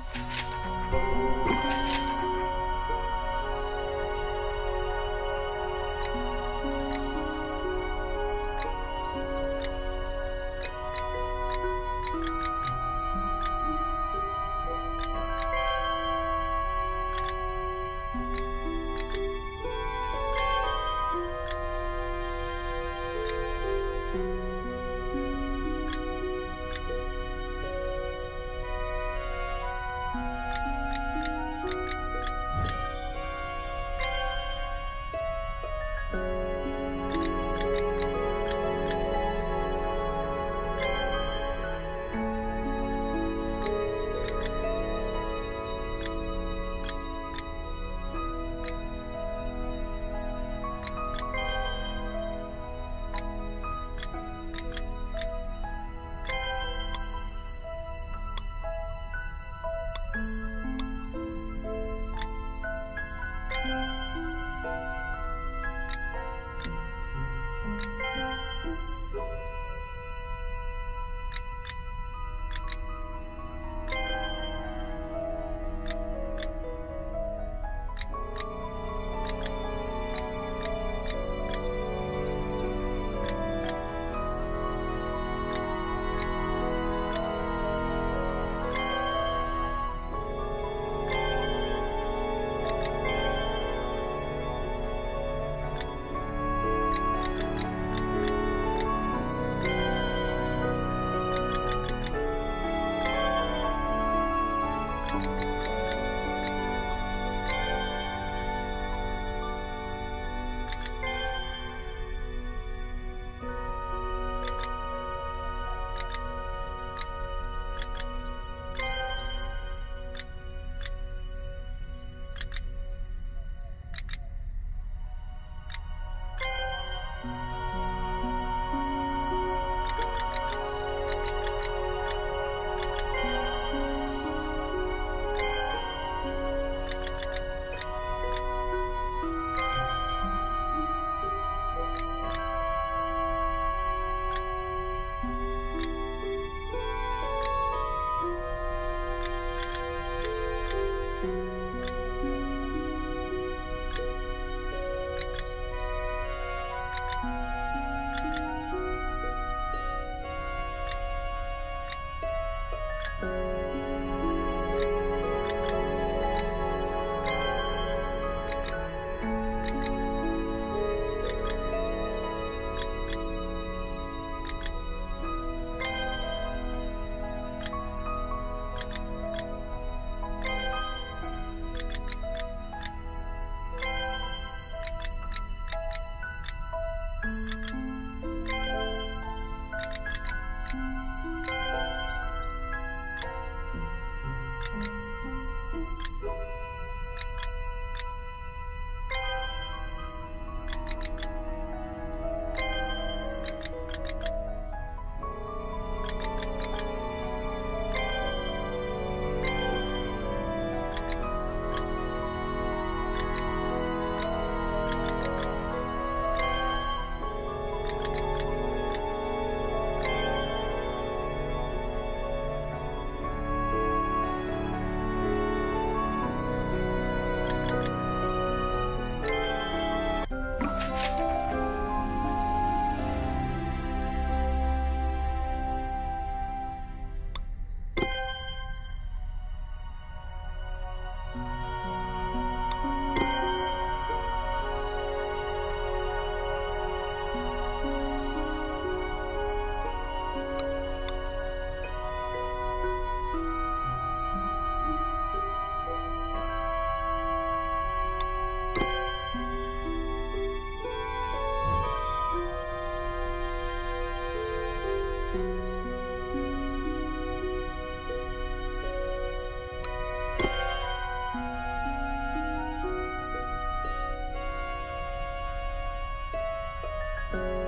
you Bye.